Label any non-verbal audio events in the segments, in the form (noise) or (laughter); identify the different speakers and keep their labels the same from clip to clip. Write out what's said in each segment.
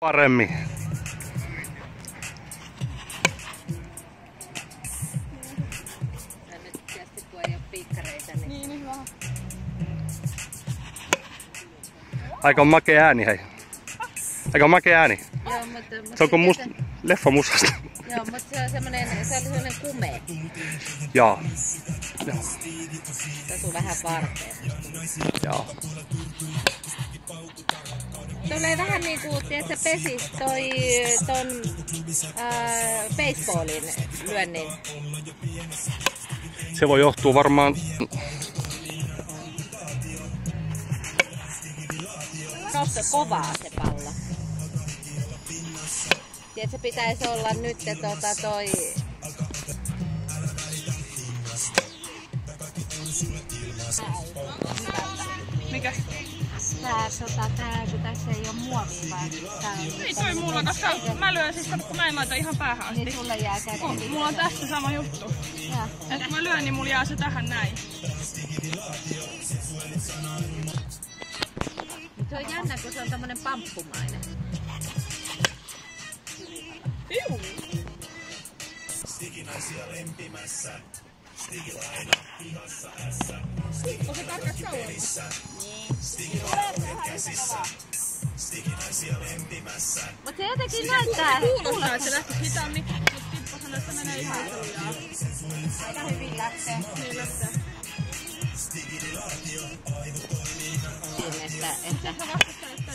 Speaker 1: paremmin.
Speaker 2: Niin...
Speaker 3: Niin, hyvä.
Speaker 1: Aika makea ääni hei. Aika makea ääni.
Speaker 2: Joo, mutta... mutta
Speaker 1: Se onko
Speaker 2: sitten
Speaker 1: must,
Speaker 2: Se,
Speaker 1: leffa musasta?
Speaker 2: joo, mutta se on semmonen, se oli semmonen kumea.
Speaker 1: Jaa. Joo.
Speaker 2: Se asuu vähän varteen.
Speaker 1: Jaa.
Speaker 2: Tulee vähän niinku, tiedätkö, pesis toi ton ää, baseballin lyönnin.
Speaker 1: Se voi johtua varmaan...
Speaker 2: Nosto kovaa se pallo. Tiedätkö, pitäisi olla nyt tota toi...
Speaker 3: Mikä?
Speaker 2: Tää, tota, tää, kun tässä ei oo muovia, vaan tää on...
Speaker 3: Ei toi mulla, koska mä lyön siis, kun mä en laita ihan päähän asti.
Speaker 2: Niin sulle jää käteen.
Speaker 3: On, mulla on tässä sama juttu.
Speaker 2: Joo.
Speaker 3: Et kun mä lyön, niin mulla jää se tähän näin.
Speaker 2: Se on jännä, kun se on tämmönen pamppumainen.
Speaker 3: Piu! Onko se?
Speaker 2: Mut jotenkin näyttää...
Speaker 3: Kuulostaa, että se lähti hitaammin, mutta Tippo sanoi, että menee ihan hiljaa.
Speaker 2: Aika hyvin lähtee.
Speaker 3: Niin lähtee.
Speaker 2: Että...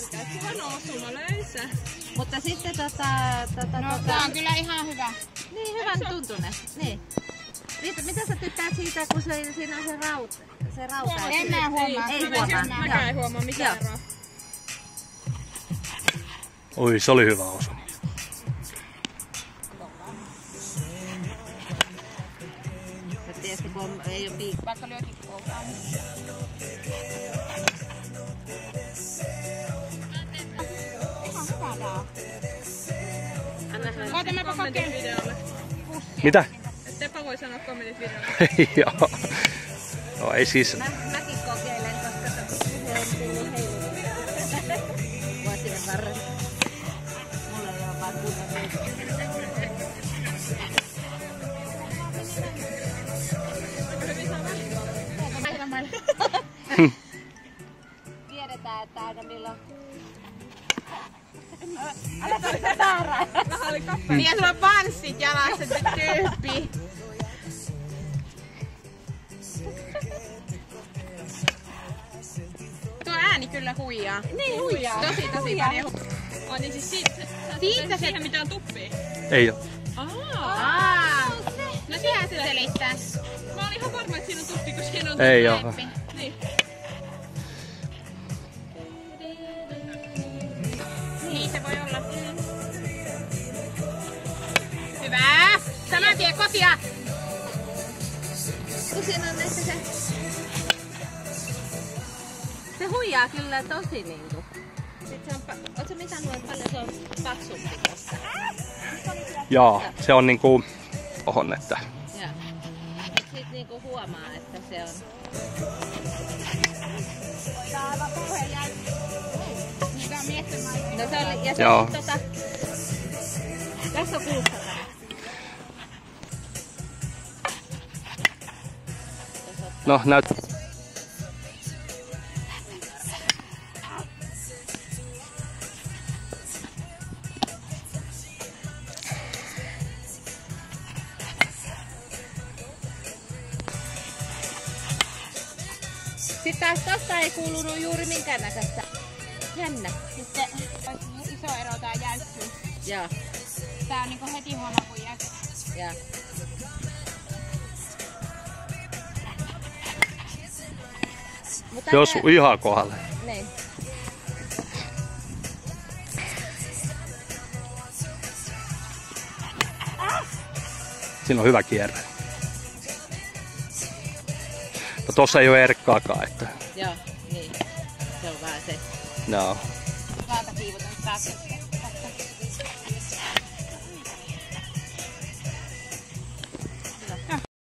Speaker 2: Että
Speaker 3: huono osuma se.
Speaker 2: Mutta sitten tota... tota,
Speaker 4: No,
Speaker 2: tota
Speaker 4: tää on kyllä ihan hyvä.
Speaker 2: niin, hyvän tuntune. Niin. Mitä, mitä sä tykkäät siitä, kun se, siinä on se rauta? Se rauta.
Speaker 4: En mä huomaa.
Speaker 2: Ei
Speaker 3: Mä menisin,
Speaker 2: huomaa.
Speaker 3: mäkään en huomaa mitään eroa.
Speaker 1: Oi, se oli hyvä osuma.
Speaker 2: Tietysti, kun ei ole piikki.
Speaker 4: Vaikka lyökin.
Speaker 2: Anna hän.
Speaker 3: Videolle.
Speaker 1: Mitä?
Speaker 3: Voi sanoa kommentit videolle. (laughs)
Speaker 1: Joo. No ei siis...
Speaker 2: Mä, mäkin kokeilen, koska se on tullut heilumaan. Vuosien varrella. Mulla ei ole vaan kunnon Tiedetään, että aina milloin...
Speaker 3: Vähän oli kappale.
Speaker 4: Niin ja sulla on vanssit jalassa, se tyyppi. Tuo ääni kyllä huijaa.
Speaker 2: Niin, huijaa.
Speaker 4: Tosi tosi paljon.
Speaker 3: Oh, niin siis siitä, sä
Speaker 4: Siitä se-
Speaker 3: siihen mitään tuppia.
Speaker 1: Ei oo.
Speaker 4: Aa. No sehän se selittäis.
Speaker 3: Mä olin ihan varma, että siinä on tuppi, kun siinä on
Speaker 1: Ei oo.
Speaker 2: Kun siinä on ehkä se... Se huijaa kyllä tosi niinku. Sitten se on... mitannut, että paljon se on paksumpi tossa?
Speaker 1: Jaa, se on niinku... Ohon, että...
Speaker 2: Joo. Mut sit niinku huomaa, että se on...
Speaker 4: Mikä on miesten maito.
Speaker 2: No se oli... Ja se
Speaker 1: Joo.
Speaker 2: on tota... Tässä on 600.
Speaker 1: No, näyt...
Speaker 2: Sitten taas tosta ei kuulunut juuri minkäännäköistä. Jännä.
Speaker 4: Sitten iso ero tää jäykkyys.
Speaker 2: Joo.
Speaker 4: Tää on niinku heti huono kuin jäykkyys.
Speaker 2: Joo. Mutta
Speaker 1: Se osuu ihan kohdalle.
Speaker 2: Niin.
Speaker 1: Siinä on hyvä kierre. No tossa ei oo erkkaakaan, että...
Speaker 2: Joo, niin. Se on vaan se.
Speaker 1: No.
Speaker 4: Valtakiivoton taas.